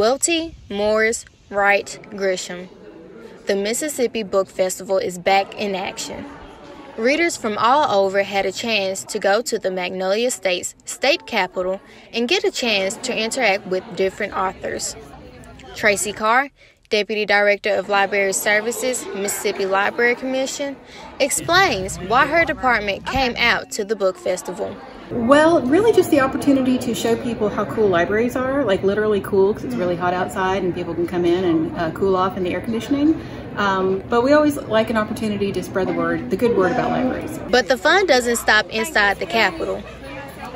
Welty, Morris, Wright, Grisham. The Mississippi Book Festival is back in action. Readers from all over had a chance to go to the Magnolia State's state capitol and get a chance to interact with different authors. Tracy Carr, Deputy Director of Library Services, Mississippi Library Commission, explains why her department came out to the book festival. Well, really just the opportunity to show people how cool libraries are, like literally cool because it's really hot outside and people can come in and uh, cool off in the air conditioning. Um, but we always like an opportunity to spread the word, the good word about libraries. But the fun doesn't stop inside the Capitol.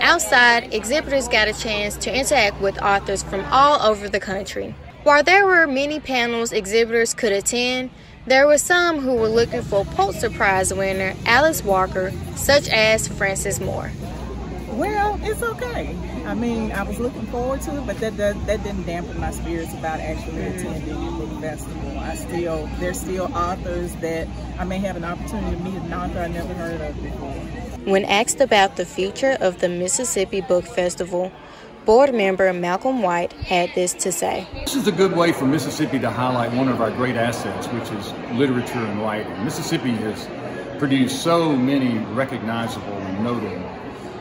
Outside, exhibitors got a chance to interact with authors from all over the country. While there were many panels exhibitors could attend, there were some who were looking for Pulitzer Prize winner Alice Walker, such as Frances Moore. Well, it's okay. I mean, I was looking forward to it, but that that, that didn't dampen my spirits about actually mm-hmm. attending the book festival. I still, there's still authors that I may have an opportunity to meet an author I never heard of before. When asked about the future of the Mississippi Book Festival, board member Malcolm White had this to say. This is a good way for Mississippi to highlight one of our great assets, which is literature and writing. Mississippi has produced so many recognizable and notable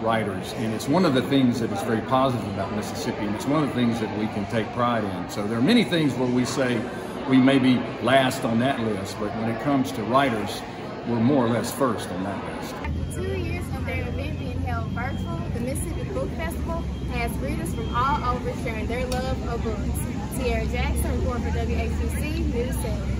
writers. And it's one of the things that is very positive about Mississippi, and it's one of the things that we can take pride in. So there are many things where we say we may be last on that list, but when it comes to writers, we're more or less first on that list. Two years of their event being held virtual, the Mississippi Book Festival has readers sharing their love of books. Tiara Jackson, reporting for WHUC News 7.